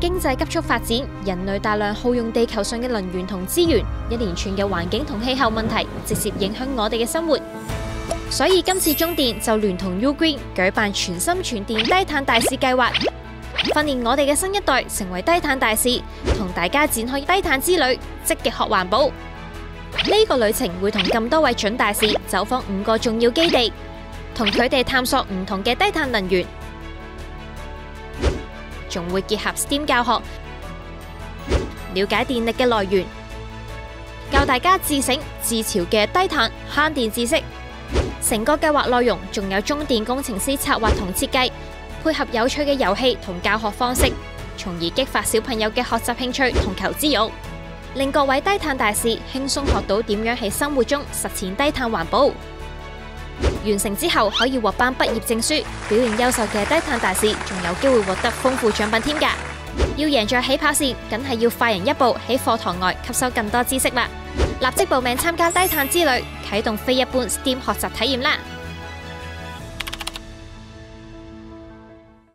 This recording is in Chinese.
经济急速发展，人类大量耗用地球上嘅能源同资源，一连串嘅环境同气候问题直接影响我哋嘅生活。所以今次中电就联同 Ugreen 举办全新全电低碳大使计划，训练我哋嘅新一代成为低碳大使，同大家展开低碳之旅，积极学环保。呢个旅程会同咁多位准大使走访五个重要基地，同佢哋探索唔同嘅低碳能源。仲会结合 STEM 教学，了解电力嘅来源，教大家自省自潮嘅低碳悭电知识。成个计划内容仲有中电工程师策划同设计，配合有趣嘅游戏同教学方式，从而激发小朋友嘅学习兴趣同求知欲，令各位低碳大使轻松学到点样喺生活中实践低碳环保。完成之后可以获颁毕业证书，表现优秀嘅低碳大使仲有机会获得丰富奖品添噶。要赢在起跑线，梗系要快人一步喺课堂外吸收更多知识啦！立即报名参加低碳之旅，启动非一般 STEAM 学习体验啦！